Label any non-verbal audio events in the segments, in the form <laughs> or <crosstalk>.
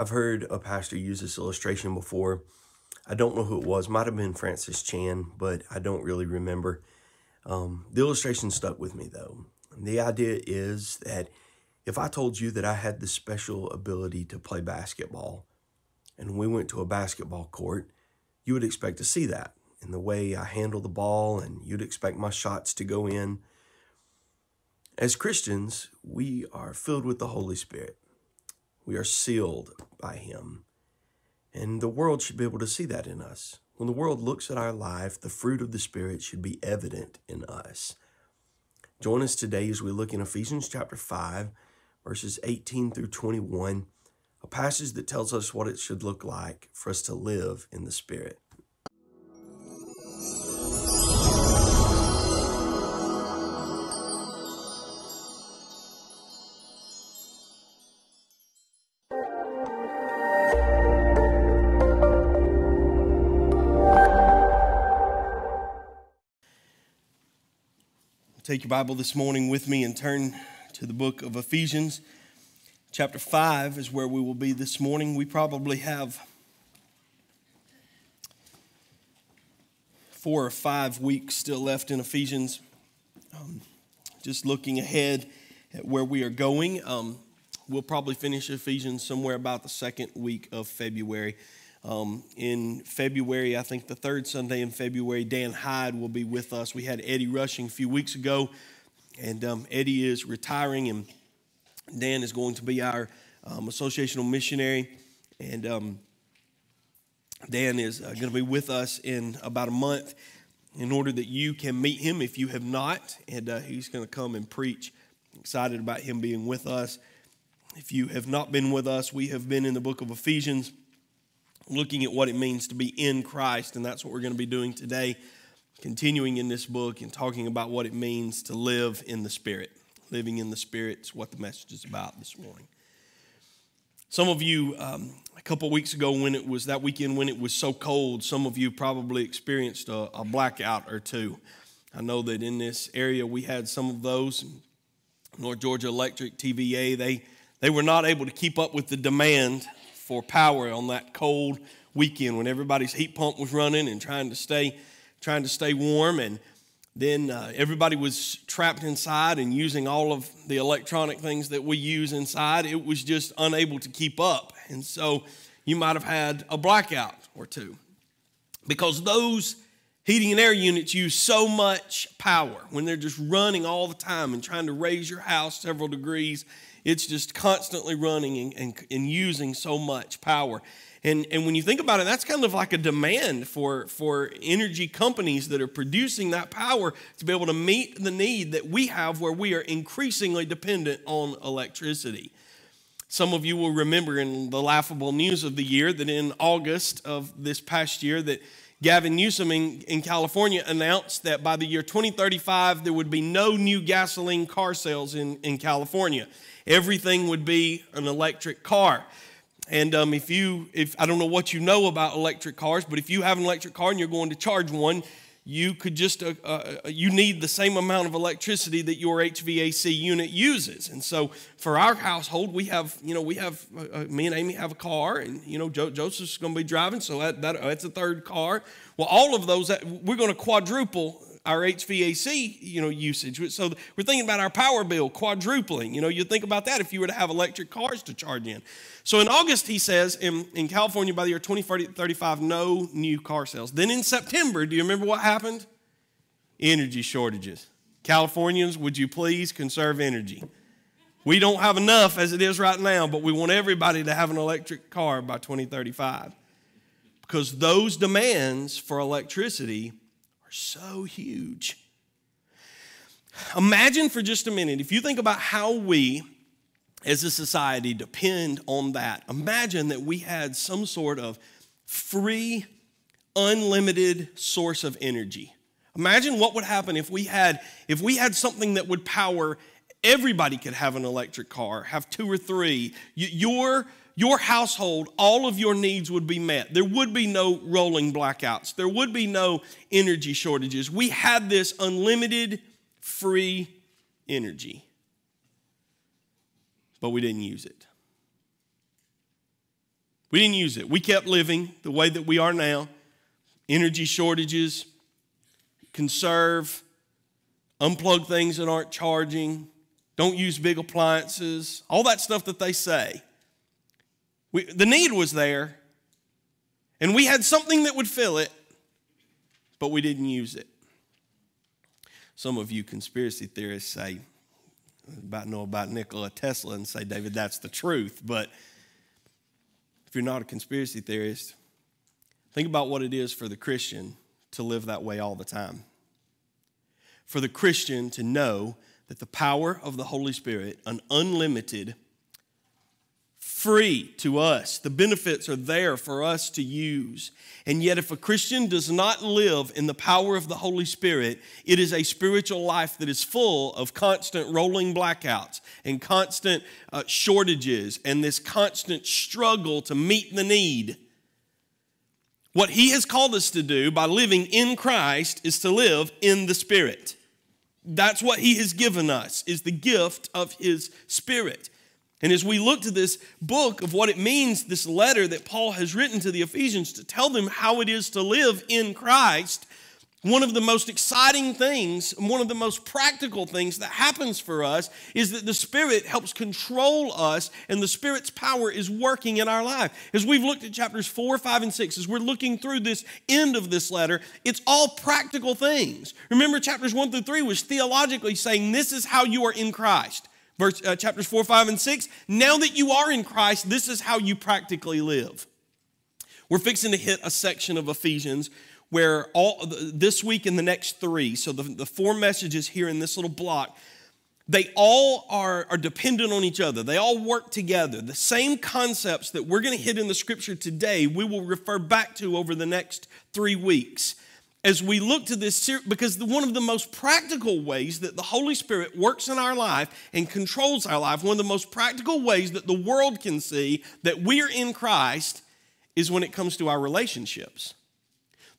I've heard a pastor use this illustration before. I don't know who it was. Might have been Francis Chan, but I don't really remember. Um, the illustration stuck with me though. The idea is that if I told you that I had the special ability to play basketball and we went to a basketball court, you would expect to see that in the way I handle the ball and you'd expect my shots to go in. As Christians, we are filled with the Holy Spirit. We are sealed by Him. And the world should be able to see that in us. When the world looks at our life, the fruit of the Spirit should be evident in us. Join us today as we look in Ephesians chapter 5, verses 18 through 21, a passage that tells us what it should look like for us to live in the Spirit. Take your Bible this morning with me and turn to the book of Ephesians. Chapter 5 is where we will be this morning. We probably have four or five weeks still left in Ephesians. Um, just looking ahead at where we are going, um, we'll probably finish Ephesians somewhere about the second week of February. Um, in February, I think the third Sunday in February, Dan Hyde will be with us. We had Eddie Rushing a few weeks ago, and um, Eddie is retiring, and Dan is going to be our um, associational missionary. And um, Dan is uh, going to be with us in about a month in order that you can meet him if you have not. And uh, he's going to come and preach. Excited about him being with us. If you have not been with us, we have been in the book of Ephesians looking at what it means to be in Christ, and that's what we're going to be doing today, continuing in this book and talking about what it means to live in the Spirit. Living in the Spirit is what the message is about this morning. Some of you, um, a couple weeks ago, when it was that weekend when it was so cold, some of you probably experienced a, a blackout or two. I know that in this area we had some of those. North Georgia Electric, TVA, they, they were not able to keep up with the demand for power on that cold weekend when everybody's heat pump was running and trying to stay trying to stay warm. And then uh, everybody was trapped inside and using all of the electronic things that we use inside. It was just unable to keep up. And so you might have had a blackout or two because those heating and air units use so much power when they're just running all the time and trying to raise your house several degrees it's just constantly running and, and, and, using so much power. And, and when you think about it, that's kind of like a demand for, for energy companies that are producing that power to be able to meet the need that we have where we are increasingly dependent on electricity. Some of you will remember in the laughable news of the year that in August of this past year that Gavin Newsom in, in California announced that by the year 2035 there would be no new gasoline car sales in, in California everything would be an electric car. And um, if you, if I don't know what you know about electric cars, but if you have an electric car and you're going to charge one, you could just uh, uh, you need the same amount of electricity that your HVAC unit uses. And so for our household, we have you know we have uh, uh me and Amy have a car, and you know jo- Joseph's going to be driving, so that, that that's a third car. Well, all of those we're going to quadruple our HVAC, you know, usage. So we're thinking about our power bill quadrupling. You know, you think about that if you were to have electric cars to charge in. So in August, he says in, in California by the year 2035, no new car sales. Then in September, do you remember what happened? Energy shortages. Californians, would you please conserve energy? We don't have enough as it is right now, but we want everybody to have an electric car by 2035 because those demands for electricity are so huge. Imagine for just a minute, if you think about how we as a society depend on that, imagine that we had some sort of free, unlimited source of energy. Imagine what would happen if we had if we had something that would power everybody could have an electric car, have two or three. Your your household, all of your needs would be met. There would be no rolling blackouts. There would be no energy shortages. We had this unlimited free energy, but we didn't use it. We didn't use it. We kept living the way that we are now energy shortages, conserve, unplug things that aren't charging, don't use big appliances, all that stuff that they say. We, the need was there, and we had something that would fill it, but we didn't use it. Some of you conspiracy theorists say, about know about Nikola Tesla and say, David, that's the truth. But if you're not a conspiracy theorist, think about what it is for the Christian to live that way all the time. For the Christian to know that the power of the Holy Spirit, an unlimited, free to us. The benefits are there for us to use. And yet, if a Christian does not live in the power of the Holy Spirit, it is a spiritual life that is full of constant rolling blackouts and constant uh, shortages and this constant struggle to meet the need. What he has called us to do by living in Christ is to live in the Spirit. That's what he has given us is the gift of his spirit. And as we look to this book of what it means, this letter that Paul has written to the Ephesians to tell them how it is to live in Christ, one of the most exciting things, one of the most practical things that happens for us is that the Spirit helps control us and the Spirit's power is working in our life. As we've looked at chapters 4, 5, and 6, as we're looking through this end of this letter, it's all practical things. Remember, chapters 1 through 3 was theologically saying this is how you are in Christ verse, uh, chapters 4, 5, and 6. Now that you are in Christ, this is how you practically live. We're fixing to hit a section of Ephesians where all this week and the next three, so the, the four messages here in this little block, they all are, are dependent on each other. They all work together. The same concepts that we're going to hit in the scripture today, we will refer back to over the next three weeks as we look to this, series, because one of the most practical ways that the Holy Spirit works in our life and controls our life, one of the most practical ways that the world can see that we're in Christ is when it comes to our relationships.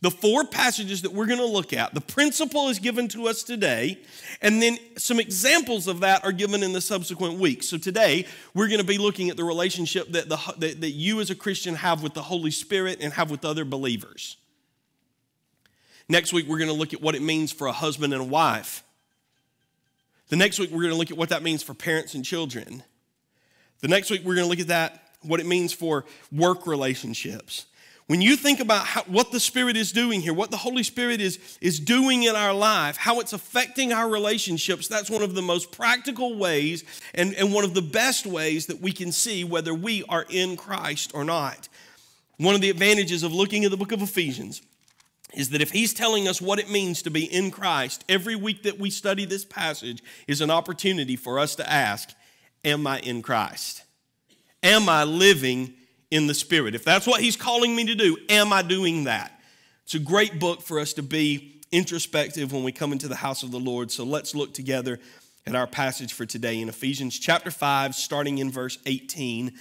The four passages that we're going to look at, the principle is given to us today, and then some examples of that are given in the subsequent weeks. So today, we're going to be looking at the relationship that, the, that, that you as a Christian have with the Holy Spirit and have with other believers. Next week, we're going to look at what it means for a husband and a wife. The next week, we're going to look at what that means for parents and children. The next week, we're going to look at that, what it means for work relationships. When you think about how, what the Spirit is doing here, what the Holy Spirit is, is doing in our life, how it's affecting our relationships, that's one of the most practical ways and, and one of the best ways that we can see whether we are in Christ or not. One of the advantages of looking at the book of Ephesians is that if he's telling us what it means to be in Christ, every week that we study this passage is an opportunity for us to ask, Am I in Christ? Am I living in the Spirit? If that's what he's calling me to do, am I doing that? It's a great book for us to be introspective when we come into the house of the Lord. So let's look together at our passage for today in Ephesians chapter 5, starting in verse 18.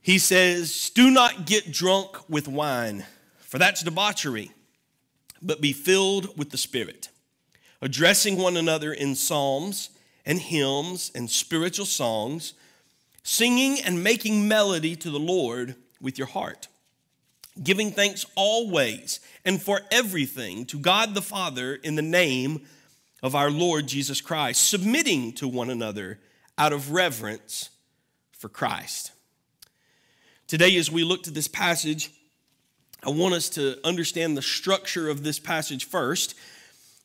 He says, Do not get drunk with wine for that's debauchery, but be filled with the Spirit, addressing one another in psalms and hymns and spiritual songs, singing and making melody to the Lord with your heart, giving thanks always and for everything to God the Father in the name of our Lord Jesus Christ, submitting to one another out of reverence for Christ. Today, as we look to this passage, I want us to understand the structure of this passage first.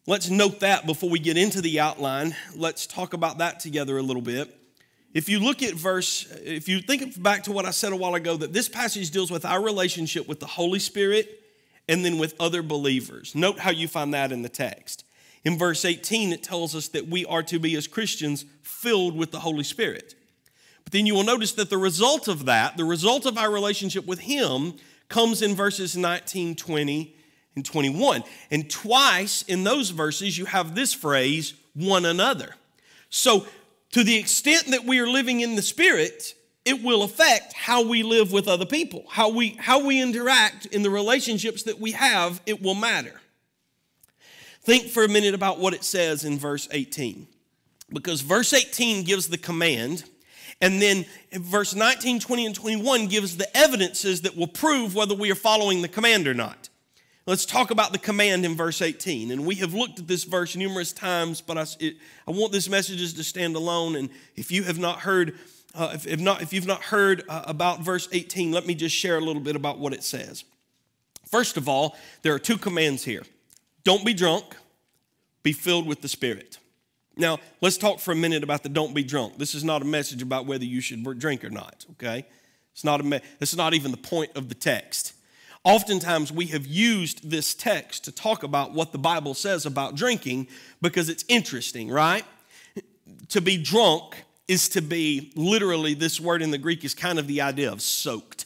Let's note that before we get into the outline. Let's talk about that together a little bit. If you look at verse, if you think back to what I said a while ago, that this passage deals with our relationship with the Holy Spirit and then with other believers. Note how you find that in the text. In verse 18, it tells us that we are to be, as Christians, filled with the Holy Spirit. But then you will notice that the result of that, the result of our relationship with Him, comes in verses 19, 20, and 21. And twice in those verses, you have this phrase, one another. So, to the extent that we are living in the Spirit, it will affect how we live with other people, how we, how we interact in the relationships that we have, it will matter. Think for a minute about what it says in verse 18. Because verse 18 gives the command, And then verse 19, 20, and 21 gives the evidences that will prove whether we are following the command or not. Let's talk about the command in verse 18. And we have looked at this verse numerous times, but I, it, I want this message to stand alone. And if you have not heard, uh, if, if, not, if you've not heard uh, about verse 18, let me just share a little bit about what it says. First of all, there are two commands here don't be drunk, be filled with the Spirit. Now, let's talk for a minute about the don't be drunk. This is not a message about whether you should drink or not, okay? It's not a me- this is not even the point of the text. Oftentimes, we have used this text to talk about what the Bible says about drinking because it's interesting, right? To be drunk is to be literally, this word in the Greek is kind of the idea of soaked.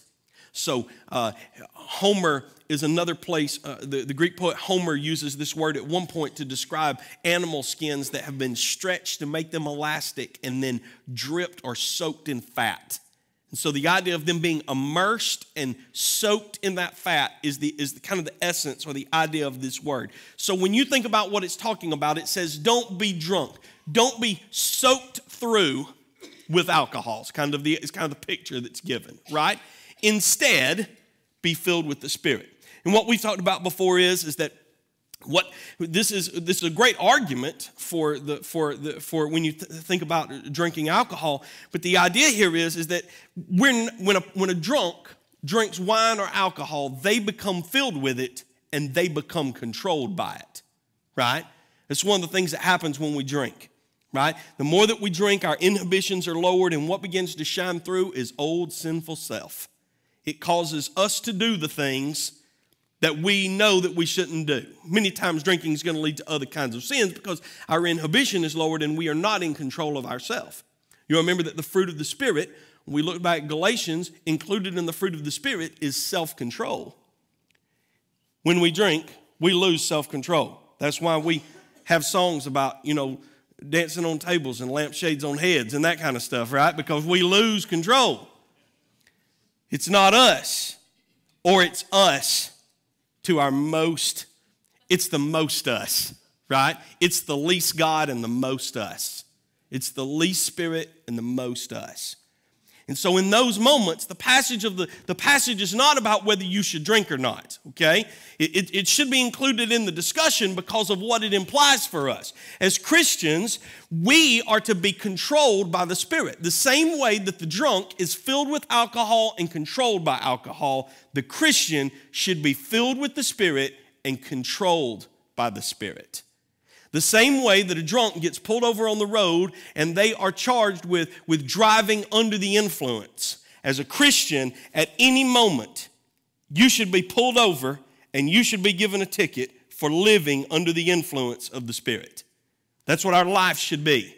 So, uh, Homer is another place. Uh, the, the Greek poet Homer uses this word at one point to describe animal skins that have been stretched to make them elastic and then dripped or soaked in fat. And so the idea of them being immersed and soaked in that fat is the is the kind of the essence or the idea of this word. So when you think about what it's talking about, it says don't be drunk. Don't be soaked through with alcohol. It's kind of the it's kind of the picture that's given, right? Instead, be filled with the Spirit. And what we've talked about before is, is that what this is this is a great argument for the for the for when you th- think about drinking alcohol but the idea here is is that when when a when a drunk drinks wine or alcohol they become filled with it and they become controlled by it right? It's one of the things that happens when we drink right? The more that we drink our inhibitions are lowered and what begins to shine through is old sinful self. It causes us to do the things that we know that we shouldn't do. Many times drinking is going to lead to other kinds of sins because our inhibition is lowered and we are not in control of ourselves. You remember that the fruit of the Spirit, we look back at Galatians, included in the fruit of the Spirit is self control. When we drink, we lose self control. That's why we have songs about, you know, dancing on tables and lampshades on heads and that kind of stuff, right? Because we lose control. It's not us, or it's us to our most, it's the most us, right? It's the least God and the most us. It's the least spirit and the most us. And so in those moments, the passage of the, the passage is not about whether you should drink or not, okay? It, it, it, should be included in the discussion because of what it implies for us. As Christians, we are to be controlled by the Spirit. The same way that the drunk is filled with alcohol and controlled by alcohol, the Christian should be filled with the Spirit and controlled by the Spirit. The same way that a drunk gets pulled over on the road and they are charged with, with driving under the influence. As a Christian, at any moment, you should be pulled over and you should be given a ticket for living under the influence of the Spirit. That's what our life should be.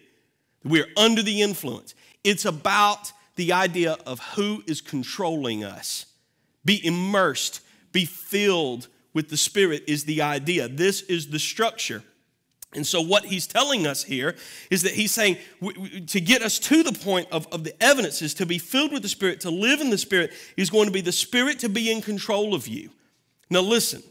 We are under the influence. It's about the idea of who is controlling us. Be immersed, be filled with the Spirit is the idea. This is the structure. And so, what he's telling us here is that he's saying to get us to the point of, of the evidences, to be filled with the Spirit, to live in the Spirit, is going to be the Spirit to be in control of you. Now, listen,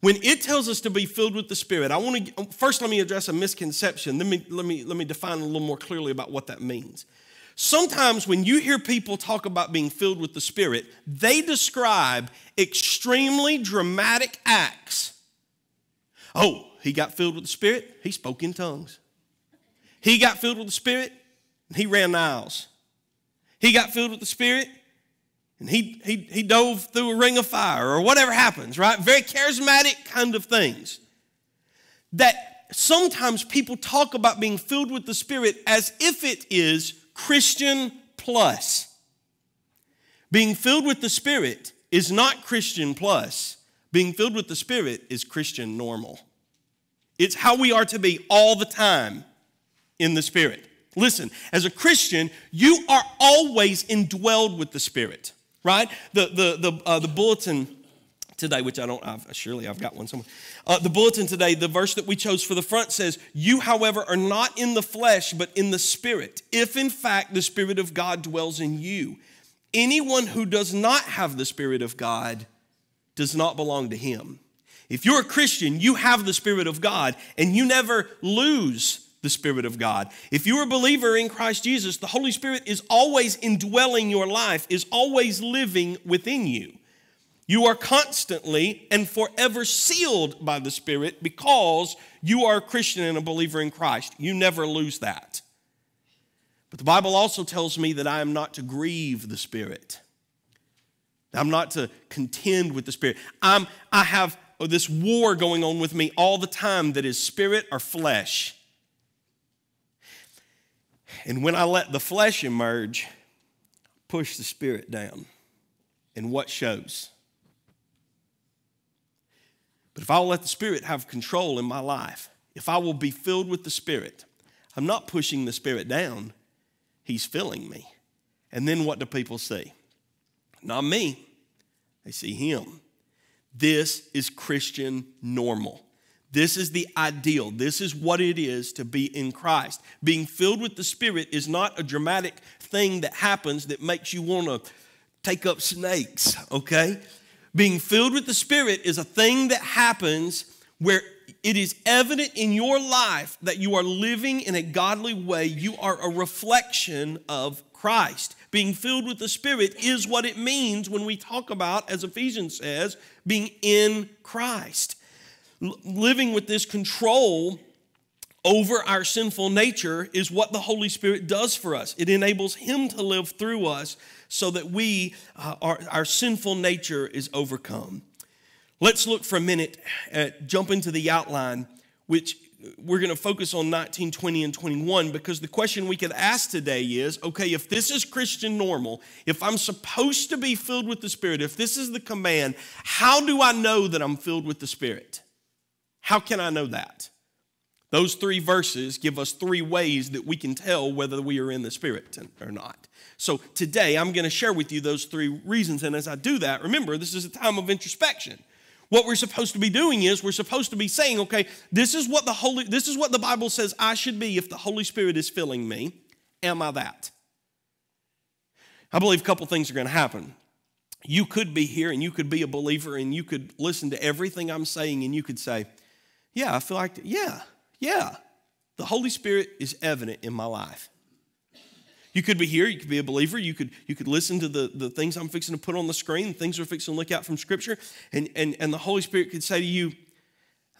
when it tells us to be filled with the Spirit, I want to first let me address a misconception. Let me, let me, let me define a little more clearly about what that means. Sometimes when you hear people talk about being filled with the Spirit, they describe extremely dramatic acts. Oh, he got filled with the Spirit, he spoke in tongues. He got filled with the Spirit, and he ran aisles. He got filled with the Spirit, and he, he, he dove through a ring of fire, or whatever happens, right? Very charismatic kind of things. That sometimes people talk about being filled with the Spirit as if it is Christian plus. Being filled with the Spirit is not Christian plus. Being filled with the Spirit is Christian normal. It's how we are to be all the time in the Spirit. Listen, as a Christian, you are always indwelled with the Spirit, right? The, the, the, uh, the bulletin today, which I don't, I've, surely I've got one somewhere. Uh, the bulletin today, the verse that we chose for the front says, You, however, are not in the flesh, but in the Spirit, if in fact the Spirit of God dwells in you. Anyone who does not have the Spirit of God does not belong to him. If you're a Christian, you have the Spirit of God and you never lose the Spirit of God. If you're a believer in Christ Jesus, the Holy Spirit is always indwelling your life, is always living within you. You are constantly and forever sealed by the Spirit because you are a Christian and a believer in Christ. You never lose that. But the Bible also tells me that I am not to grieve the Spirit. I'm not to contend with the Spirit. I'm, I have this war going on with me all the time that is spirit or flesh. And when I let the flesh emerge, push the spirit down. And what shows? But if I'll let the Spirit have control in my life, if I will be filled with the Spirit, I'm not pushing the Spirit down, He's filling me. And then what do people see? Not me, they see Him. This is Christian normal. This is the ideal. This is what it is to be in Christ. Being filled with the Spirit is not a dramatic thing that happens that makes you want to take up snakes, okay? Being filled with the Spirit is a thing that happens where it is evident in your life that you are living in a godly way. You are a reflection of Christ. Being filled with the Spirit is what it means when we talk about, as Ephesians says, being in Christ. L- living with this control over our sinful nature is what the Holy Spirit does for us. It enables Him to live through us so that we, uh, our, our sinful nature is overcome. Let's look for a minute at jump into the outline, which we're going to focus on 19, 20, and 21 because the question we could ask today is okay, if this is Christian normal, if I'm supposed to be filled with the Spirit, if this is the command, how do I know that I'm filled with the Spirit? How can I know that? Those three verses give us three ways that we can tell whether we are in the Spirit or not. So today I'm going to share with you those three reasons. And as I do that, remember, this is a time of introspection. What we're supposed to be doing is we're supposed to be saying, okay, this is what the Holy, this is what the Bible says I should be if the Holy Spirit is filling me. Am I that? I believe a couple things are going to happen. You could be here and you could be a believer and you could listen to everything I'm saying and you could say, yeah, I feel like, yeah, yeah, the Holy Spirit is evident in my life. You could be here, you could be a believer, you could, you could listen to the, the things I'm fixing to put on the screen, things we're fixing to look at from Scripture, and, and, and the Holy Spirit could say to you,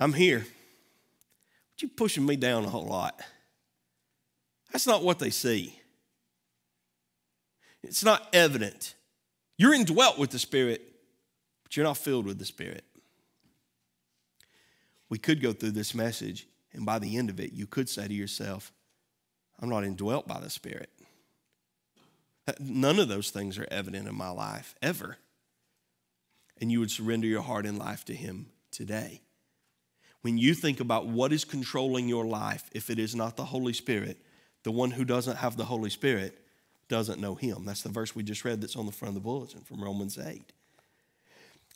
I'm here. But you're pushing me down a whole lot. That's not what they see. It's not evident. You're indwelt with the Spirit, but you're not filled with the Spirit. We could go through this message, and by the end of it, you could say to yourself, I'm not indwelt by the Spirit. None of those things are evident in my life ever. And you would surrender your heart and life to Him today. When you think about what is controlling your life, if it is not the Holy Spirit, the one who doesn't have the Holy Spirit doesn't know Him. That's the verse we just read that's on the front of the bulletin from Romans 8.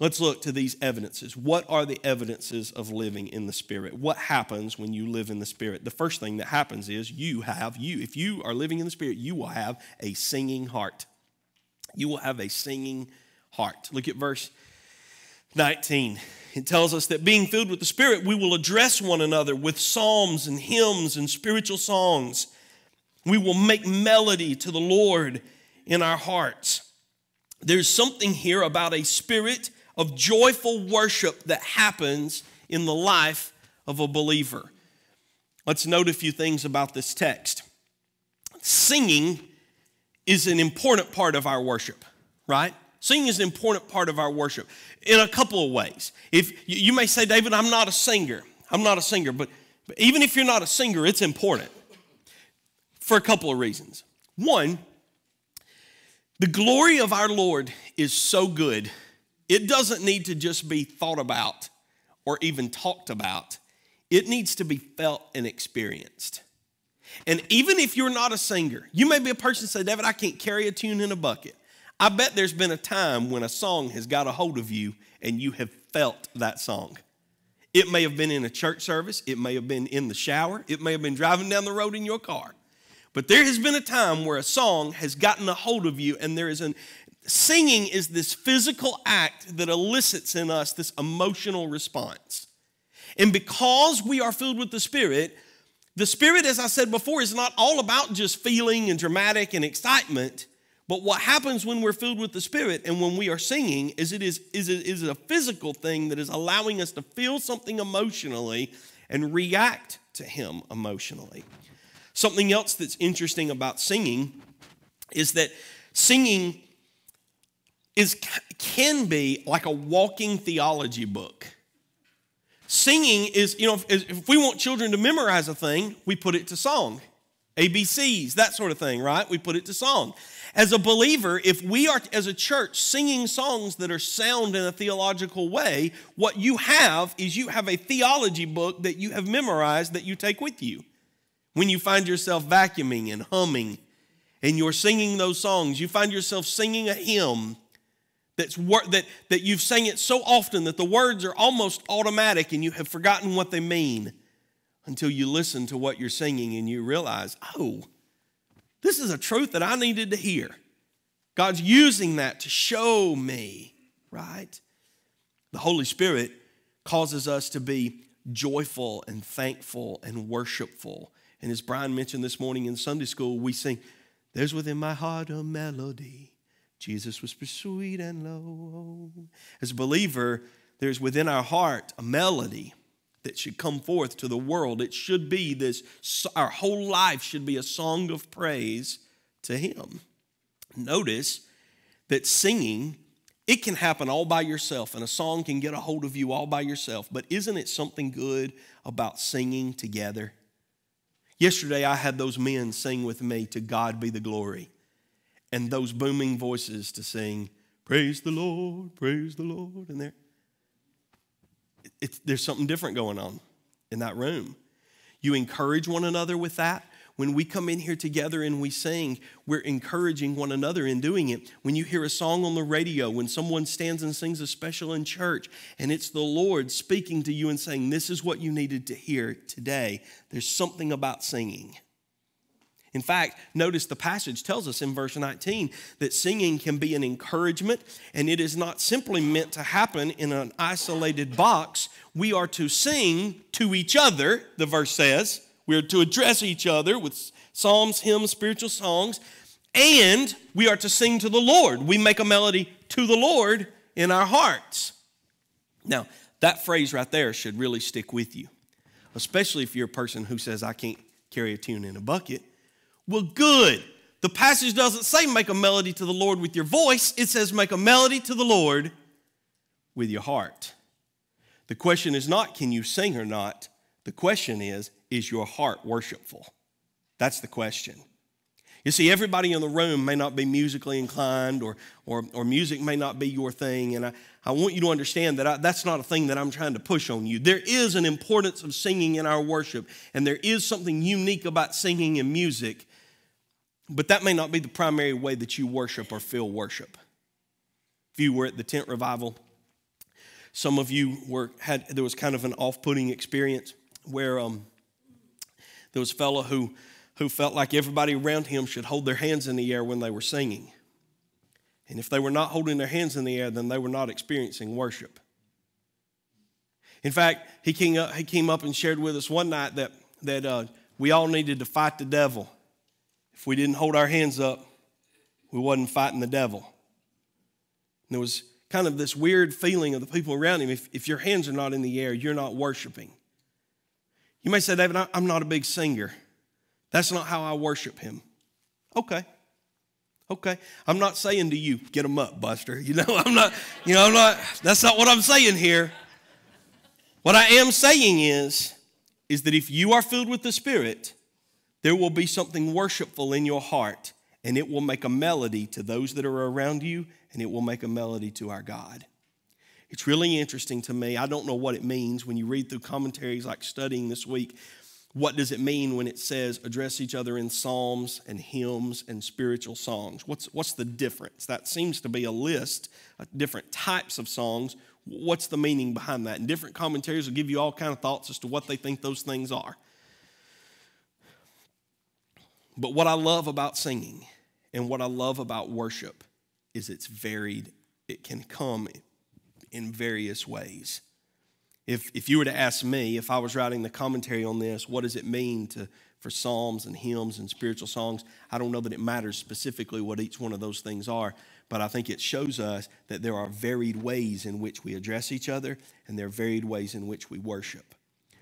Let's look to these evidences. What are the evidences of living in the Spirit? What happens when you live in the Spirit? The first thing that happens is you have, you, if you are living in the Spirit, you will have a singing heart. You will have a singing heart. Look at verse 19. It tells us that being filled with the Spirit, we will address one another with psalms and hymns and spiritual songs. We will make melody to the Lord in our hearts. There's something here about a spirit of joyful worship that happens in the life of a believer. Let's note a few things about this text. Singing is an important part of our worship, right? Singing is an important part of our worship in a couple of ways. If you may say, David, I'm not a singer. I'm not a singer, but, but even if you're not a singer, it's important for a couple of reasons. One, the glory of our Lord is so good it doesn't need to just be thought about or even talked about, it needs to be felt and experienced. And even if you're not a singer, you may be a person say, David, I can't carry a tune in a bucket. I bet there's been a time when a song has got a hold of you and you have felt that song. It may have been in a church service, it may have been in the shower, it may have been driving down the road in your car. But there has been a time where a song has gotten a hold of you and there is an singing is this physical act that elicits in us this emotional response. And because we are filled with the Spirit, The Spirit, as I said before, is not all about just feeling and dramatic and excitement. But what happens when we're filled with the Spirit and when we are singing is it is, is, it is a physical thing that is allowing us to feel something emotionally and react to Him emotionally. Something else that's interesting about singing is that singing is, can be like a walking theology book. Singing is, you know, if, if we want children to memorize a thing, we put it to song. ABCs, that sort of thing, right? We put it to song. As a believer, if we are, as a church, singing songs that are sound in a theological way, what you have is you have a theology book that you have memorized that you take with you. When you find yourself vacuuming and humming and you're singing those songs, you find yourself singing a hymn that's that, that you've sang it so often that the words are almost automatic and you have forgotten what they mean until you listen to what you're singing and you realize, oh, this is a truth that I needed to hear. God's using that to show me, right? The Holy Spirit causes us to be joyful and thankful and worshipful. And as Brian mentioned this morning in Sunday school, we sing, There's within my heart a melody. Jesus was sweet and low. As a believer, there's within our heart a melody that should come forth to the world. It should be this, our whole life should be a song of praise to Him. Notice that singing, it can happen all by yourself, and a song can get a hold of you all by yourself. But isn't it something good about singing together? Yesterday, I had those men sing with me, To God be the glory, and those booming voices to sing, Praise the Lord, praise the Lord. And there, it's, there's something different going on in that room. You encourage one another with that. When we come in here together and we sing, we're encouraging one another in doing it. When you hear a song on the radio, when someone stands and sings a special in church, and it's the Lord speaking to you and saying, This is what you needed to hear today, there's something about singing. In fact, notice the passage tells us in verse 19 that singing can be an encouragement, and it is not simply meant to happen in an isolated box. We are to sing to each other, the verse says. We are to address each other with psalms, hymns, spiritual songs, and we are to sing to the Lord. We make a melody to the Lord in our hearts. Now, that phrase right there should really stick with you, especially if you're a person who says, I can't carry a tune in a bucket. Well, good. The passage doesn't say make a melody to the Lord with your voice, it says make a melody to the Lord with your heart. The question is not can you sing or not? The question is is your heart worshipful? That's the question. You see, everybody in the room may not be musically inclined or, or, or music may not be your thing. And I, I want you to understand that I, that's not a thing that I'm trying to push on you. There is an importance of singing in our worship, and there is something unique about singing and music. But that may not be the primary way that you worship or feel worship. If you were at the tent revival, some of you were had there was kind of an off-putting experience where um, there was a fellow who who felt like everybody around him should hold their hands in the air when they were singing. And if they were not holding their hands in the air, then they were not experiencing worship. In fact, he came up, he came up and shared with us one night that, that uh, we all needed to fight the devil if we didn't hold our hands up, we wasn't fighting the devil. And there was kind of this weird feeling of the people around him. If, if your hands are not in the air, you're not worshiping. You may say, David, I'm not a big singer. That's not how I worship him. Okay. Okay. I'm not saying to you, get them up, Buster. <laughs> You know, I'm not, you know, I'm not, that's not what I'm saying here. What I am saying is, is that if you are filled with the Spirit, there will be something worshipful in your heart, and it will make a melody to those that are around you, and it will make a melody to our God. It's really interesting to me. I don't know what it means when you read through commentaries like studying this week. What does it mean when it says address each other in psalms and hymns and spiritual songs? What's, what's the difference? That seems to be a list of different types of songs. What's the meaning behind that? And different commentaries will give you all kind of thoughts as to what they think those things are. But what I love about singing and what I love about worship is it's varied, it can come in various ways. If, if you were to ask me, if I was writing the commentary on this, what does it mean to, for psalms and hymns and spiritual songs? I don't know that it matters specifically what each one of those things are, but I think it shows us that there are varied ways in which we address each other and there are varied ways in which we worship.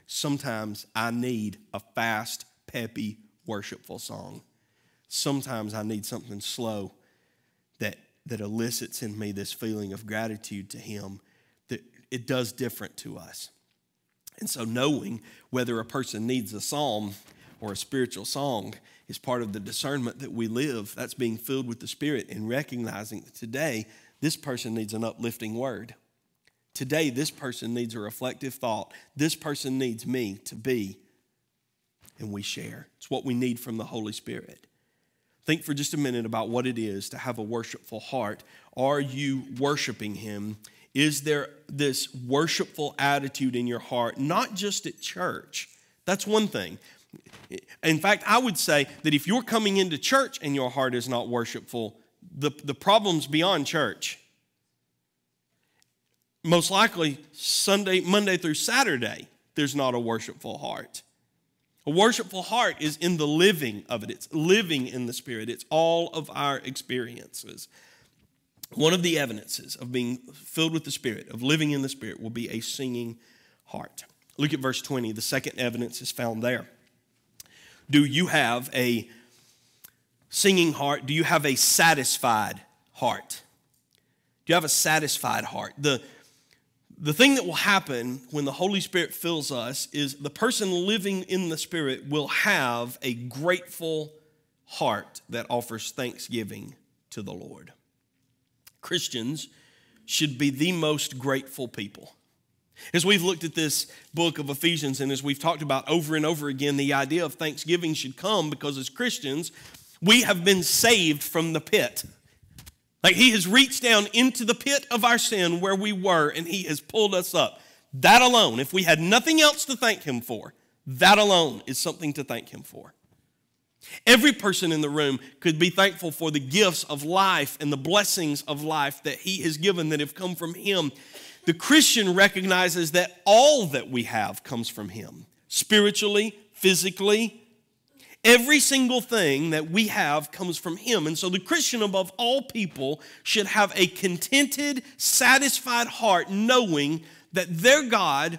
Sometimes I need a fast, peppy, worshipful song. Sometimes I need something slow that, that elicits in me this feeling of gratitude to Him that it does different to us. And so, knowing whether a person needs a psalm or a spiritual song is part of the discernment that we live. That's being filled with the Spirit and recognizing that today this person needs an uplifting word. Today, this person needs a reflective thought. This person needs me to be, and we share. It's what we need from the Holy Spirit. Think for just a minute about what it is to have a worshipful heart. Are you worshiping Him? Is there this worshipful attitude in your heart, not just at church? That's one thing. In fact, I would say that if you're coming into church and your heart is not worshipful, the, the problem's beyond church. Most likely, Sunday, Monday through Saturday, there's not a worshipful heart. A worshipful heart is in the living of it, it's living in the Spirit, it's all of our experiences. One of the evidences of being filled with the Spirit, of living in the Spirit, will be a singing heart. Look at verse 20. The second evidence is found there. Do you have a singing heart? Do you have a satisfied heart? Do you have a satisfied heart? The, the thing that will happen when the Holy Spirit fills us is the person living in the Spirit will have a grateful heart that offers thanksgiving to the Lord. Christians should be the most grateful people. As we've looked at this book of Ephesians and as we've talked about over and over again, the idea of thanksgiving should come because as Christians, we have been saved from the pit. Like he has reached down into the pit of our sin where we were and he has pulled us up. That alone, if we had nothing else to thank him for, that alone is something to thank him for. Every person in the room could be thankful for the gifts of life and the blessings of life that he has given that have come from him. The Christian recognizes that all that we have comes from Him spiritually, physically. Every single thing that we have comes from Him. And so the Christian, above all people, should have a contented, satisfied heart, knowing that their God,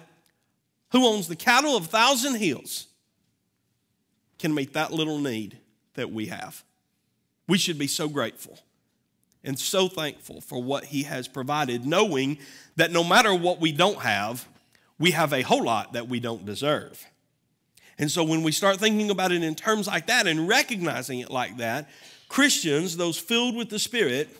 who owns the cattle of a thousand hills, can meet that little need that we have. We should be so grateful and so thankful for what He has provided, knowing that no matter what we don't have, we have a whole lot that we don't deserve. And so when we start thinking about it in terms like that and recognizing it like that, Christians, those filled with the Spirit,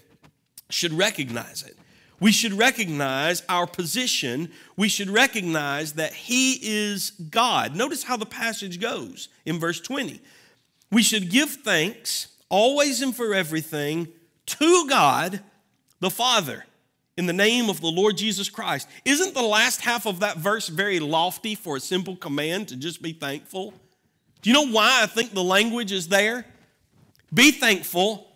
should recognize it. We should recognize our position. We should recognize that He is God. Notice how the passage goes in verse 20. We should give thanks always and for everything to God the Father in the name of the Lord Jesus Christ. Isn't the last half of that verse very lofty for a simple command to just be thankful? Do you know why I think the language is there? Be thankful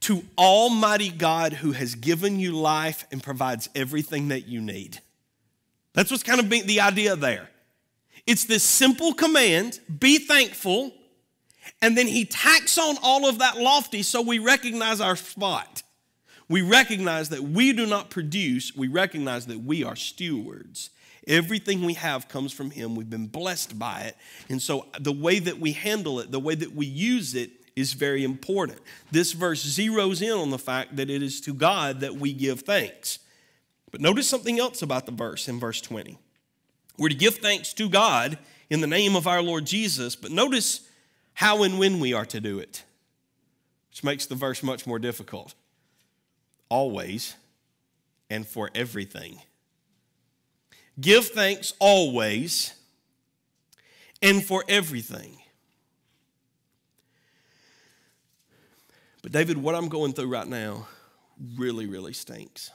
to Almighty God who has given you life and provides everything that you need. That's what's kind of the idea there. It's this simple command be thankful and then he tacks on all of that lofty so we recognize our spot. We recognize that we do not produce, we recognize that we are stewards. Everything we have comes from him. We've been blessed by it. And so the way that we handle it, the way that we use it, is very important. This verse zeroes in on the fact that it is to God that we give thanks. But notice something else about the verse in verse 20. We're to give thanks to God in the name of our Lord Jesus, but notice how and when we are to do it, which makes the verse much more difficult. Always and for everything. Give thanks always and for everything. But, David, what I'm going through right now really, really stinks.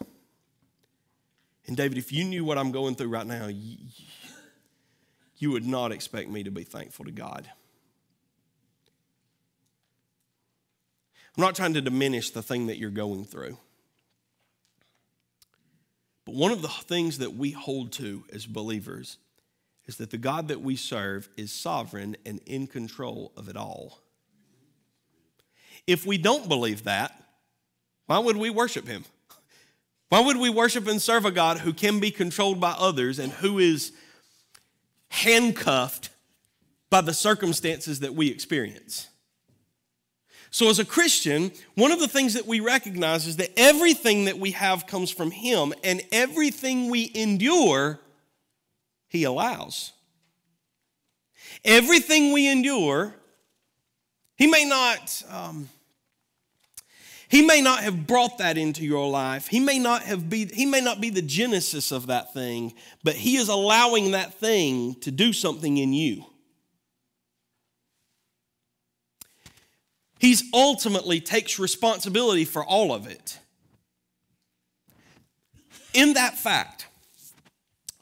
And, David, if you knew what I'm going through right now, you, would not expect me to be thankful to God. I'm not trying to diminish the thing that you're going through. But one of the things that we hold to as believers is that the God that we serve is sovereign and in control of it all. If we don't believe that, why would we worship him? Why would we worship and serve a God who can be controlled by others and who is handcuffed by the circumstances that we experience? So, as a Christian, one of the things that we recognize is that everything that we have comes from Him, and everything we endure, He allows. Everything we endure, He may not. Um, he may not have brought that into your life. He may not have be he may not be the genesis of that thing, but he is allowing that thing to do something in you. He's ultimately takes responsibility for all of it. In that fact,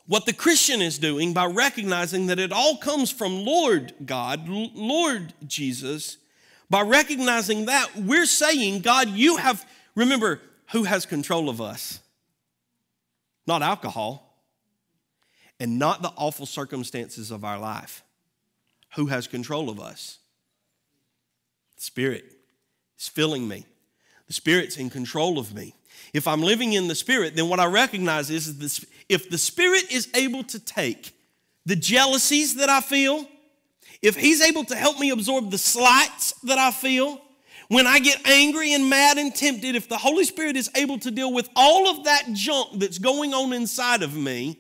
what the Christian is doing by recognizing that it all comes from Lord God, Lord Jesus, by recognizing that, we're saying, God, you have, remember, who has control of us? Not alcohol and not the awful circumstances of our life. Who has control of us? Spirit is filling me. The Spirit's in control of me. If I'm living in the Spirit, then what I recognize is this, if the Spirit is able to take the jealousies that I feel, if He's able to help me absorb the slights that I feel, when I get angry and mad and tempted, if the Holy Spirit is able to deal with all of that junk that's going on inside of me,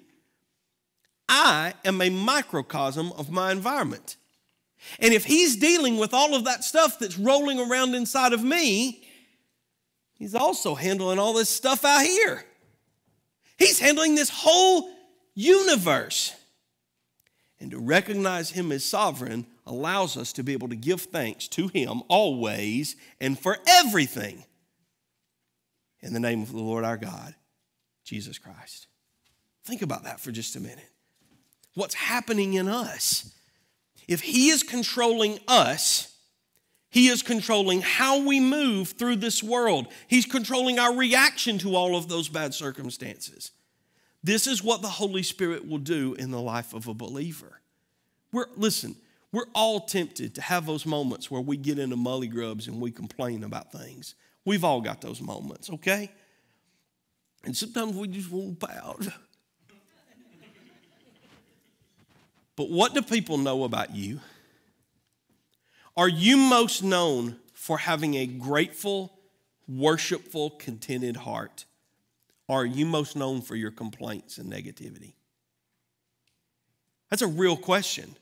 I am a microcosm of my environment. And if He's dealing with all of that stuff that's rolling around inside of me, He's also handling all this stuff out here. He's handling this whole universe. And to recognize Him as sovereign allows us to be able to give thanks to Him always and for everything. In the name of the Lord our God, Jesus Christ. Think about that for just a minute. What's happening in us? If He is controlling us, He is controlling how we move through this world. He's controlling our reaction to all of those bad circumstances. This is what the Holy Spirit will do in the life of a believer. We're, listen, we're all tempted to have those moments where we get into mully grubs and we complain about things. We've all got those moments, okay? And sometimes we just want to pout. But what do people know about you? Are you most known for having a grateful, worshipful, contented heart? are you most known for your complaints and negativity? That's a real question.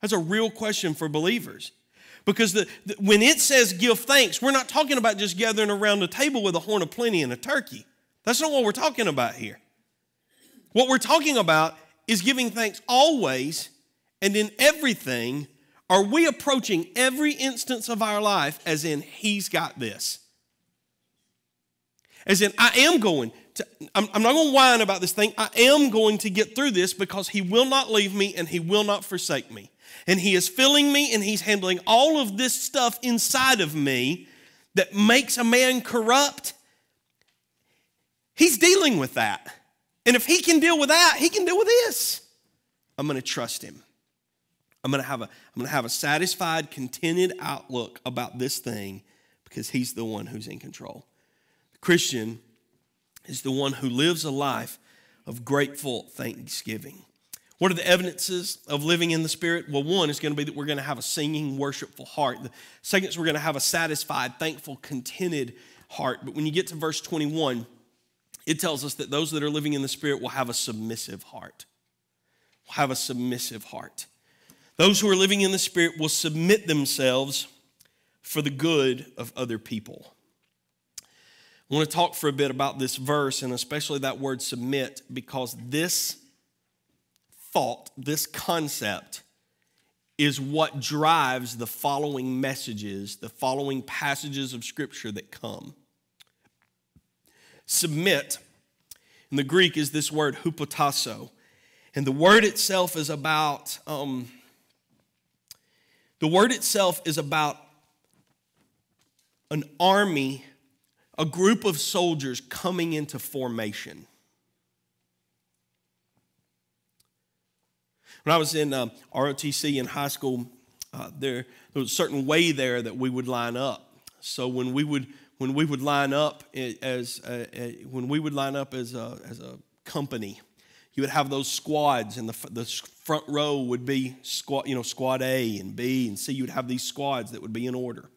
That's a real question for believers. Because the, the, when it says give thanks, we're not talking about just gathering around a table with a horn of plenty and a turkey. That's not what we're talking about here. What we're talking about is giving thanks always and in everything. Are we approaching every instance of our life as in, He's got this? As in, I am going to, I'm, I'm not going to whine about this thing. I am going to get through this because He will not leave me and He will not forsake me. And He is filling me and He's handling all of this stuff inside of me that makes a man corrupt. He's dealing with that. And if He can deal with that, He can deal with this. I'm going to trust Him. I'm going to have a, I'm going to have a satisfied, contented outlook about this thing because He's the one who's in control. The Christian is the one who lives a life of grateful thanksgiving. What are the evidences of living in the Spirit? Well, one is going to be that we're going to have a singing, worshipful heart. The second is we're going to have a satisfied, thankful, contented heart. But when you get to verse 21, it tells us that those that are living in the Spirit will have a submissive heart. Will have a submissive heart. Those who are living in the Spirit will submit themselves for the good of other people. I want to talk for a bit about this verse and especially that word submit because this thought, this concept, is what drives the following messages, the following passages of Scripture that come. Submit in the Greek is this word, hupotasso. And the word itself is about, um, the word itself is about an army, a group of soldiers coming into formation. When I was in uh, ROTC in high school, uh, there, there was a certain way there that we would line up. So when we would when we would line up as a, when we would line up as a, as a company, you would have those squads, and the, the front row would be squad, you know, squad A and B and C. You would have these squads that would be in order.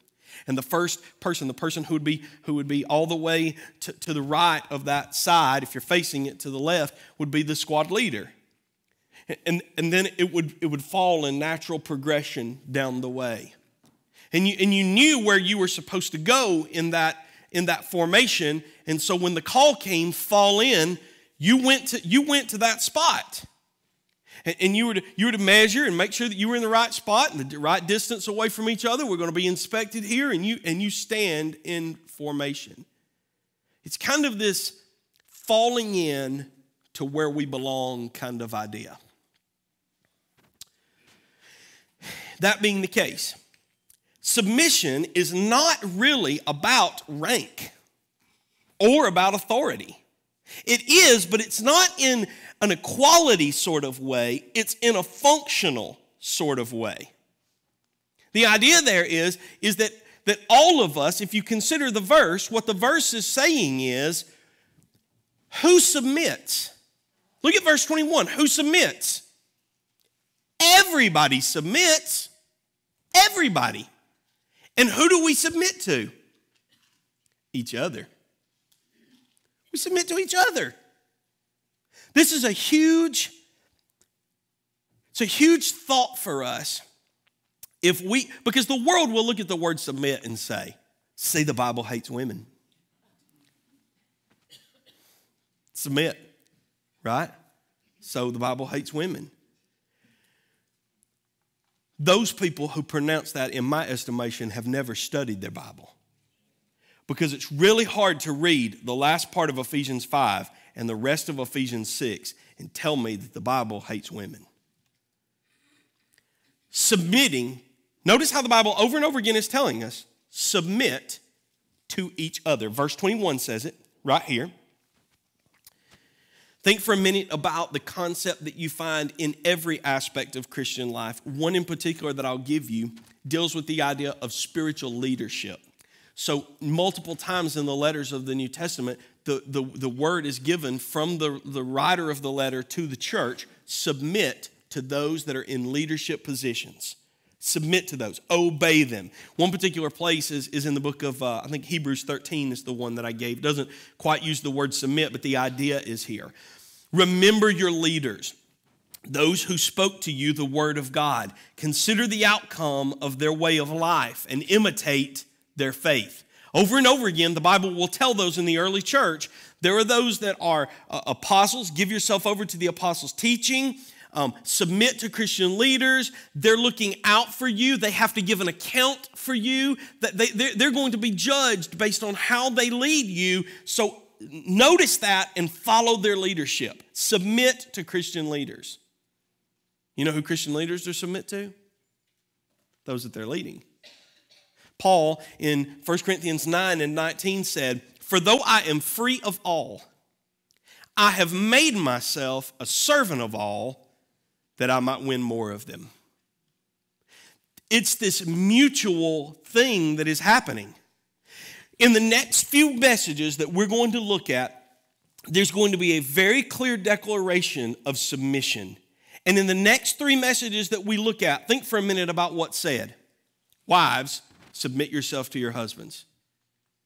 And the first person, the person who would be who would be all the way to, to the right of that side, if you're facing it to the left, would be the squad leader. And, and then it would, it would fall in natural progression down the way. And you, and you knew where you were supposed to go in that, in that formation. And so when the call came, fall in, you went to, you went to that spot. And, and you, were to, you were to measure and make sure that you were in the right spot and the right distance away from each other. We're going to be inspected here, and you, and you stand in formation. It's kind of this falling in to where we belong kind of idea. That being the case, submission is not really about rank or about authority. It is, but it's not in an equality sort of way, it's in a functional sort of way. The idea there is, is that, that all of us, if you consider the verse, what the verse is saying is who submits? Look at verse 21 who submits? Everybody submits. Everybody. And who do we submit to? Each other. We submit to each other. This is a huge, it's a huge thought for us. If we, because the world will look at the word submit and say, see, the Bible hates women. Submit, right? So the Bible hates women. Those people who pronounce that, in my estimation, have never studied their Bible. Because it's really hard to read the last part of Ephesians 5 and the rest of Ephesians 6 and tell me that the Bible hates women. Submitting, notice how the Bible over and over again is telling us submit to each other. Verse 21 says it right here. Think for a minute about the concept that you find in every aspect of Christian life. One in particular that I'll give you deals with the idea of spiritual leadership. So, multiple times in the letters of the New Testament, the, the, the word is given from the, the writer of the letter to the church submit to those that are in leadership positions. Submit to those, obey them. One particular place is, is in the book of, uh, I think Hebrews 13 is the one that I gave. It doesn't quite use the word submit, but the idea is here. Remember your leaders, those who spoke to you the word of God. Consider the outcome of their way of life and imitate their faith. Over and over again, the Bible will tell those in the early church there are those that are uh, apostles. Give yourself over to the apostles' teaching. Um, submit to Christian leaders. They're looking out for you. They have to give an account for you. They, they're going to be judged based on how they lead you. So notice that and follow their leadership. Submit to Christian leaders. You know who Christian leaders are submit to? Those that they're leading. Paul in 1 Corinthians 9 and 19 said, For though I am free of all, I have made myself a servant of all that I might win more of them. It's this mutual thing that is happening. In the next few messages that we're going to look at, there's going to be a very clear declaration of submission. And in the next three messages that we look at, think for a minute about what's said. Wives, submit yourself to your husbands.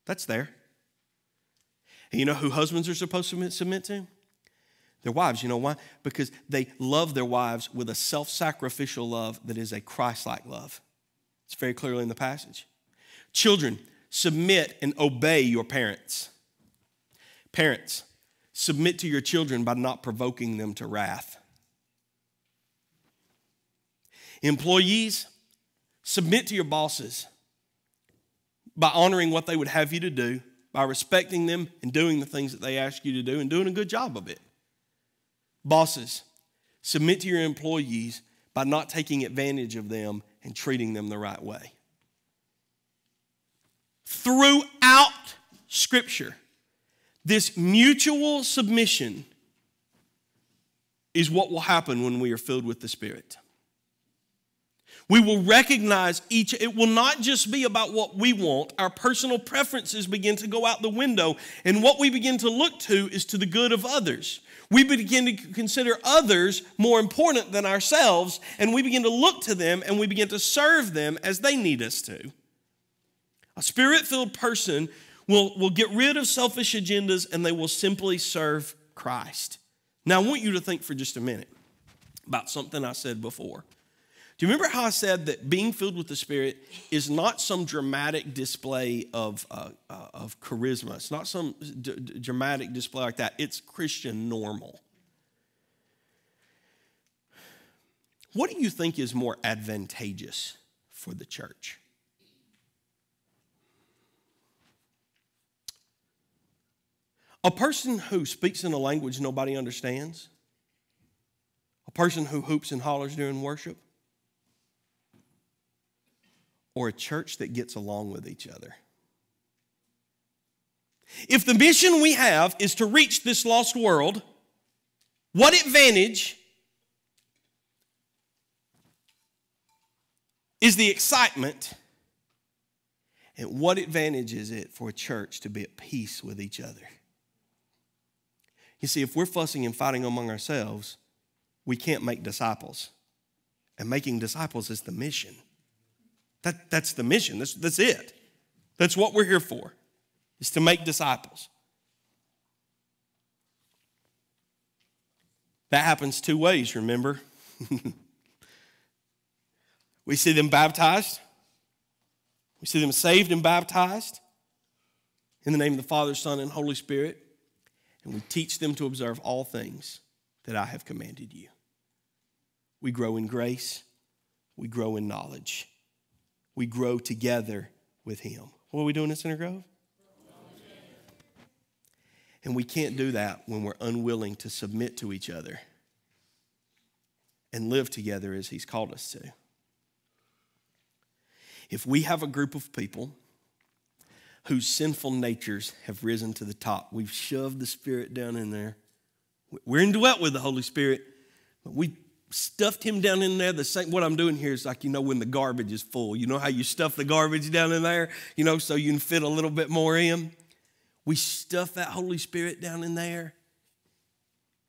That's there. And you know who husbands are supposed to submit to? Their wives. You know why? Because they love their wives with a self sacrificial love that is a Christ like love. It's very clearly in the passage. Children, submit and obey your parents. Parents, submit to your children by not provoking them to wrath. Employees, submit to your bosses by honoring what they would have you to do, by respecting them and doing the things that they ask you to do and doing a good job of it. Bosses, submit to your employees by not taking advantage of them and treating them the right way throughout Scripture, this mutual submission is what will happen when we are filled with the Spirit. We will recognize each, it will not just be about what we want. Our personal preferences begin to go out the window, and what we begin to look to is to the good of others. We begin to consider others more important than ourselves, and we begin to look to them and we begin to serve them as they need us to. A spirit filled person will, will get rid of selfish agendas and they will simply serve Christ. Now, I want you to think for just a minute about something I said before. Do you remember how I said that being filled with the Spirit is not some dramatic display of, uh, uh, of charisma? It's not some d- d- dramatic display like that. It's Christian normal. What do you think is more advantageous for the church? A person who speaks in a language nobody understands? A person who hoops and hollers during worship? Or a church that gets along with each other? If the mission we have is to reach this lost world, what advantage is the excitement? And what advantage is it for a church to be at peace with each other? You see, if we're fussing and fighting among ourselves, we can't make disciples. And making disciples is the mission. That, that's the mission. That's, that's it. That's what we're here for, is to make disciples. That happens two ways, remember? <laughs> we see them baptized, we see them saved and baptized in the name of the Father, Son, and Holy Spirit and we teach them to observe all things that I have commanded you. We grow in grace, we grow in knowledge, we grow together with Him. What are we doing at Center Grove? And we can't do that when we're unwilling to submit to each other and live together as He's called us to. If we have a group of people whose sinful natures have risen to the top. We've shoved the Spirit down in there. We're indwelt with the Holy Spirit, but we stuffed him down in there. The same, what I'm doing here is like, you know, when the garbage is full. You know how you stuff the garbage down in there, you know, so you can fit a little bit more in? We stuff that Holy Spirit down in there.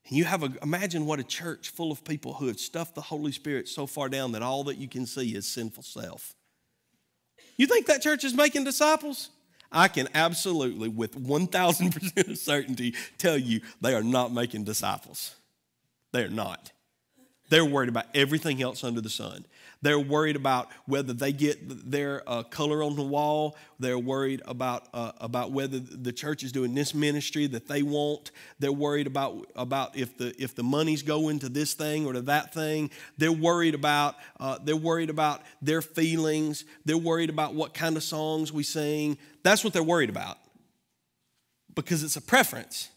And you have a, imagine what a church full of people who have stuffed the Holy Spirit so far down that all that you can see is sinful self. You think that church is making disciples? I can absolutely, with 1000% certainty, tell you they are not making disciples. They're not. They're worried about everything else under the sun. They're worried about whether they get their uh, color on the wall. They're worried about, uh, about whether the church is doing this ministry that they want. They're worried about, about if, the, if the money's going to this thing or to that thing. They're worried about, uh, they're worried about their feelings. They're worried about what kind of songs we sing. That's what they're worried about because it's a preference.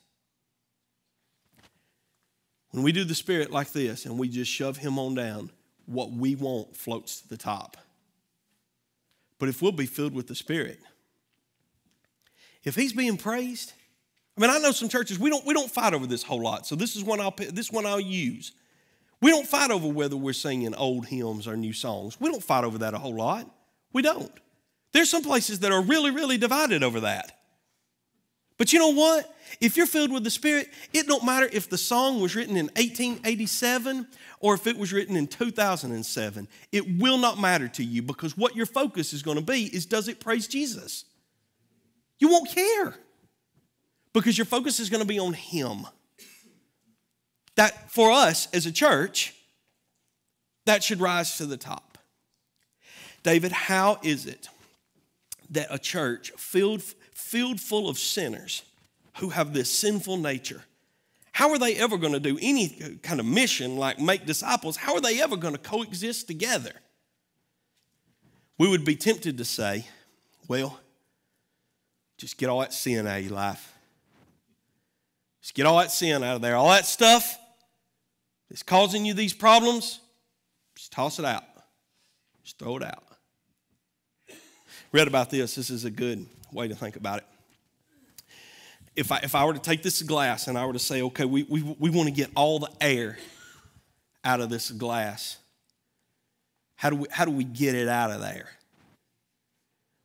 When we do the Spirit like this and we just shove Him on down, what we want floats to the top. But if we'll be filled with the Spirit, if He's being praised, I mean, I know some churches we don't we don't fight over this whole lot. So this is one I'll this one I'll use. We don't fight over whether we're singing old hymns or new songs. We don't fight over that a whole lot. We don't. There's some places that are really, really divided over that. But you know what? If you're filled with the Spirit, it don't matter if the song was written in 1887 or if it was written in 2007. It will not matter to you because what your focus is going to be is does it praise Jesus? You won't care because your focus is going to be on Him. That for us as a church, that should rise to the top. David, how is it that a church filled, filled full of sinners who have this sinful nature how are they ever going to do any kind of mission like make disciples? How are they ever going to coexist together? We would be tempted to say, well, just get all that sin out of your life. Just get all that sin out of there. All that stuff that's causing you these problems, just toss it out. Just throw it out. Read about this. This is a good way to think about it if I, if I were to take this glass and I were to say, okay, we, we, we want to get all the air out of this glass? How do we, how do we get it out of there?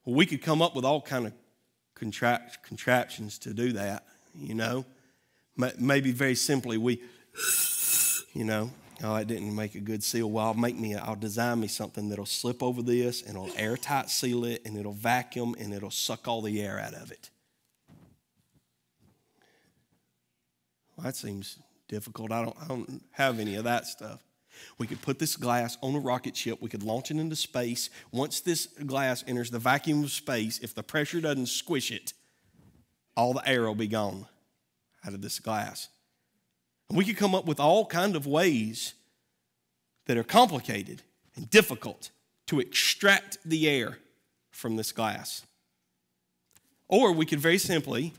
Well, we could come up with all kind of contract, contraptions to do that, you know. Maybe very simply, we, you know, oh, it didn't make a good seal. Well, I'll make me, I'll design me something that'll slip over this and it'll airtight seal it and it'll vacuum and it'll suck all the air out of it. Well, that seems difficult. I don't, I don't have any of that stuff. We could put this glass on a rocket ship. We could launch it into space. Once this glass enters the vacuum of space, if the pressure doesn't squish it, all the air will be gone out of this glass. And we could come up with all kind of ways that are complicated and difficult to extract the air from this glass. Or we could very simply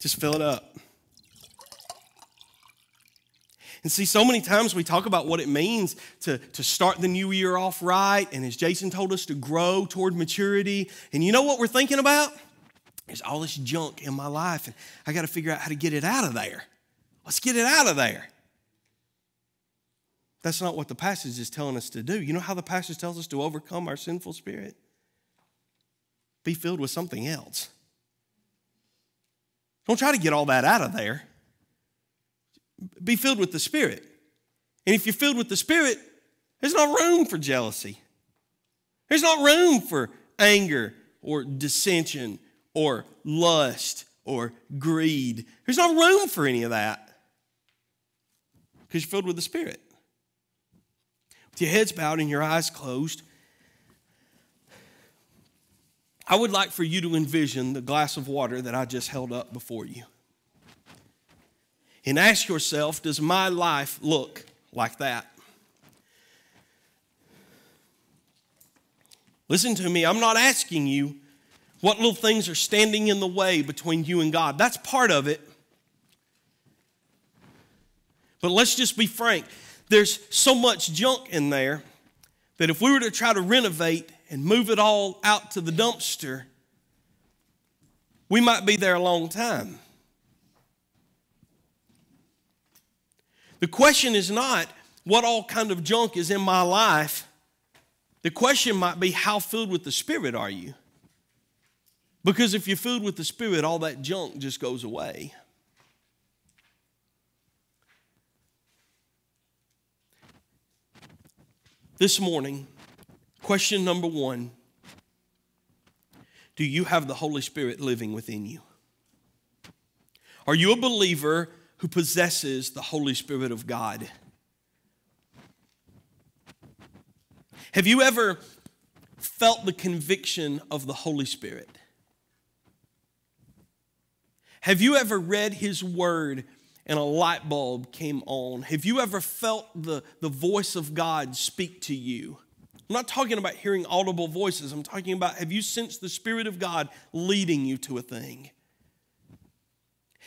just fill it up. And see, so many times we talk about what it means to, to start the new year off right, and as Jason told us, to grow toward maturity. And you know what we're thinking about? There's all this junk in my life, and I got to figure out how to get it out of there. Let's get it out of there. That's not what the passage is telling us to do. You know how the passage tells us to overcome our sinful spirit? Be filled with something else. Don't try to get all that out of there be filled with the Spirit. And if you're filled with the Spirit, there's not room for jealousy. There's not room for anger or dissension or lust or greed. There's not room for any of that because you're filled with the Spirit. With your heads bowed and your eyes closed, I would like for you to envision the glass of water that I just held up before you and ask yourself Does my life look like that? Listen to me, I'm not asking you what little things are standing in the way between you and God. That's part of it. But let's just be frank. There's so much junk in there that if we were to try to renovate and move it all out to the dumpster, we might be there a long time. The question is not what all kind of junk is in my life. The question might be how filled with the Spirit are you? Because if you're filled with the Spirit, all that junk just goes away. This morning, question number one Do you have the Holy Spirit living within you? Are you a believer who possesses the Holy Spirit of God. Have you ever felt the conviction of the Holy Spirit? Have you ever read His Word and a light bulb came on? Have you ever felt the, the voice of God speak to you? I'm not talking about hearing audible voices. I'm talking about have you sensed the Spirit of God leading you to a thing?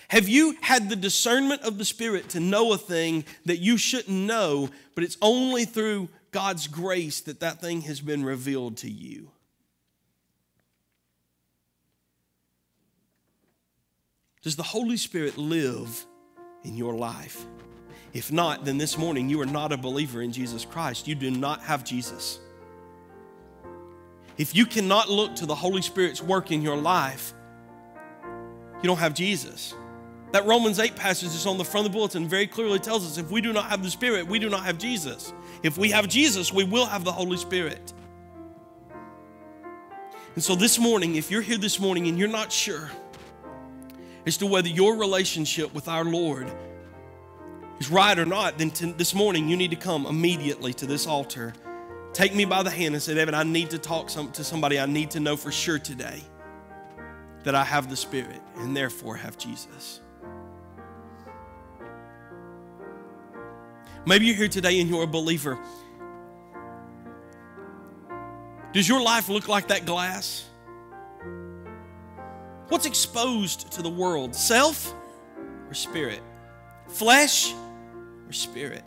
Have you had the discernment of the Spirit to know a thing that you shouldn't know, but it's only through God's grace that that thing has been revealed to you? Does the Holy Spirit live in your life? If not, then this morning you are not a believer in Jesus Christ. You do not have Jesus. If you cannot look to the Holy Spirit's work in your life, you don't have Jesus. That Romans 8 passage is on the front of the bulletin very clearly tells us if we do not have the Spirit, we do not have Jesus. If we have Jesus, we will have the Holy Spirit. And so this morning, if you're here this morning and you're not sure as to whether your relationship with our Lord is right or not, then to, this morning you need to come immediately to this altar. Take me by the hand and say, David, I need to talk some, to somebody I need to know for sure today that I have the Spirit and therefore have Jesus. Maybe you're here today and you're a believer. Does your life look like that glass? What's exposed to the world? Self or spirit? Flesh or spirit?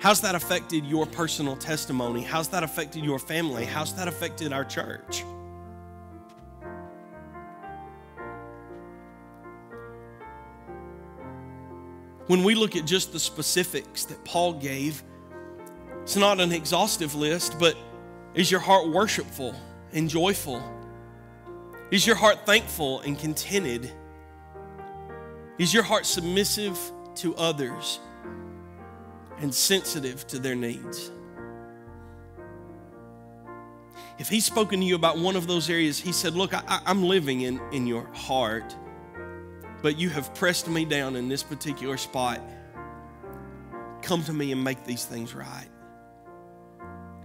How's that affected your personal testimony? How's that affected your family? How's that affected our church? when we look at just the specifics that Paul gave, it's not an exhaustive list, but is your heart worshipful and joyful? Is your heart thankful and contented? Is your heart submissive to others and sensitive to their needs? If he's spoken to you about one of those areas, he said, Look, I, am living in, in your heart, but you have pressed me down in this particular spot. Come to me and make these things right.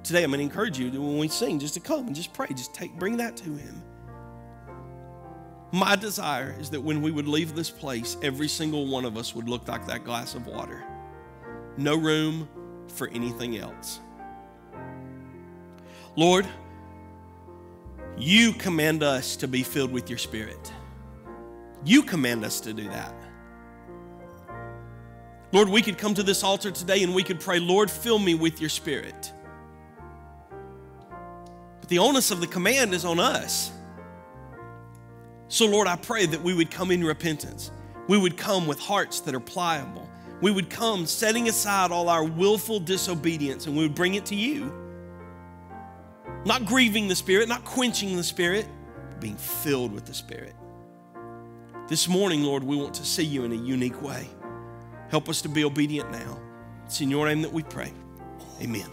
Today, I'm going to encourage you when we sing just to come and just pray. Just take, bring that to him. My desire is that when we would leave this place, every single one of us would look like that glass of water. No room for anything else. Lord, you command us to be filled with your spirit. You command us to do that. Lord, we could come to this altar today and we could pray, Lord, fill me with your spirit. But the onus of the command is on us. So, Lord, I pray that we would come in repentance. We would come with hearts that are pliable. We would come setting aside all our willful disobedience and we would bring it to you. Not grieving the Spirit, not quenching the Spirit, being filled with the Spirit. This morning, Lord, we want to see you in a unique way. Help us to be obedient now. It's in your name that we pray. Amen.